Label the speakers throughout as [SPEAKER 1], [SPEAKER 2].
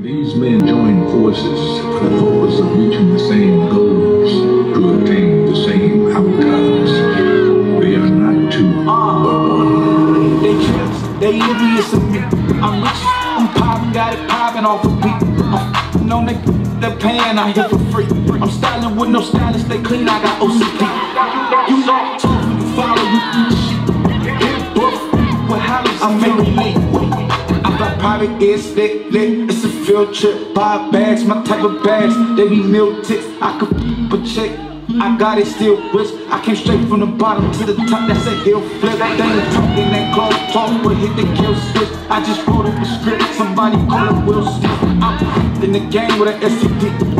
[SPEAKER 1] These men join forces for the purpose of reaching the same goals to attain the same outcomes. They are not two, but one.
[SPEAKER 2] They jealous, they envious of me. I'm rich, I'm poppin', got it poppin' off of beat. Uh, no nigga, they're paying out here for free. I'm styling with no stylist, they clean, I got OCD. You know, tough, you follow me. Hit book, with Hollis, I'm very late. Private jet, lit, lit, it's a field trip. Buy bags, my type of bags, they be meal tips. I could but check. I got it still rich. I came straight from the bottom to the top. That's a hill flip. They ain't talking that close talk, but hit the kill switch. I just wrote up a script. Somebody call it Will Smith. I'm in the game with an.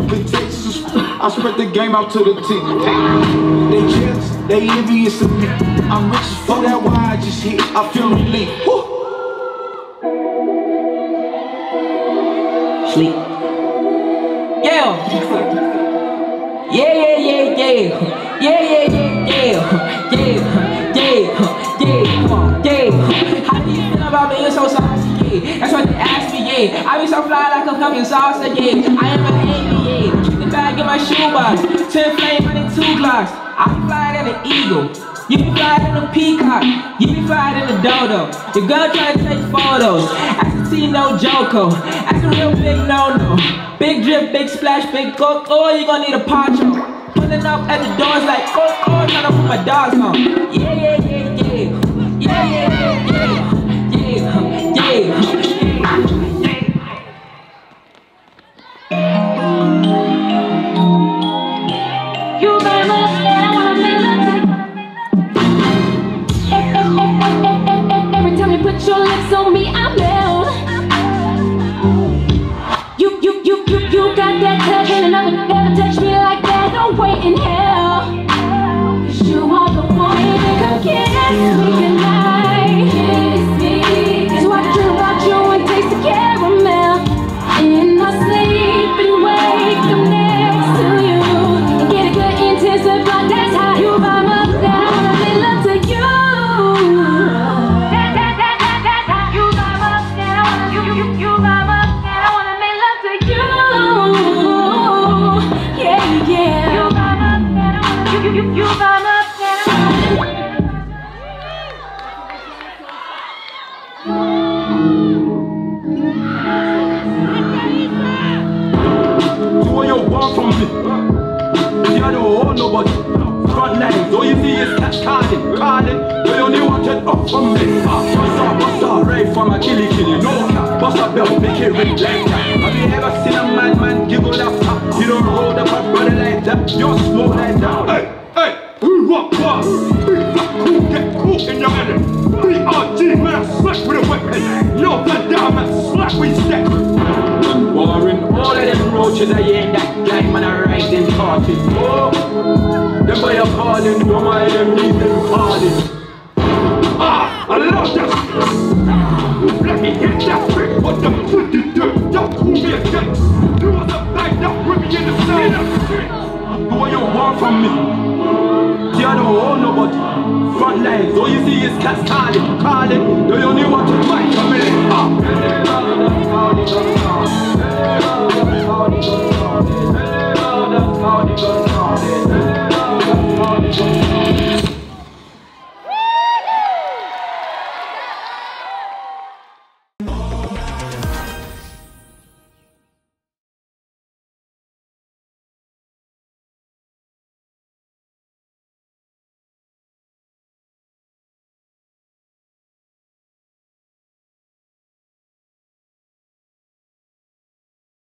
[SPEAKER 2] Contagious. I spread the game out to the team. They jealous, they envious of me. I'm rich as fuck. That why I just hit. I feel relief. Woo.
[SPEAKER 3] Sleep. Yeah. Yeah, yeah, yeah, yeah. Yeah, yeah, yeah, yeah. Yeah, yeah, yeah. Come on, yeah. How do you feel about being so saucy? Yeah. That's what they ask me, yeah. I be so fly like a fucking salsa, yeah. I am an alien, yeah. Keep the bag in my shoebox. Ten flame, running two glocks. I be flying an eagle. You be flying in a peacock, you be flying in a dodo. Your girl try to take photos. As T no Joko, as a real big no-no. Big drip, big splash, big coke, oh you gon' need a poncho. Pulling up at the doors like, oh, oh, trying to put my dogs on. Yeah, yeah, yeah, yeah. Yeah, yeah, yeah, yeah. Yeah, yeah.
[SPEAKER 4] Your lips on me, I you
[SPEAKER 2] want from me. You don't owe nobody. Front lines, all you see is catch calling, calling. They only want it up from me. Ah, Bust up, bust up, right from a killy killy. No cap, bust up belt, make it ring like that. Have you ever seen a madman giggle after? You don't hold up a brother like that. You're slow like that. Hey, hey, who what? Cool, get cool in your head. BRG, man, parties. Oh, them boy are calling, don't mind them, need them calling. Ah, I love that. Let me hit that trick, what the fuck you do? Don't call me a dick. You was a bag that whip me in the side. Do what you want from me. See, I don't owe nobody. Front lines, all you see is cats calling, calling. They only want to fight for me. Ah.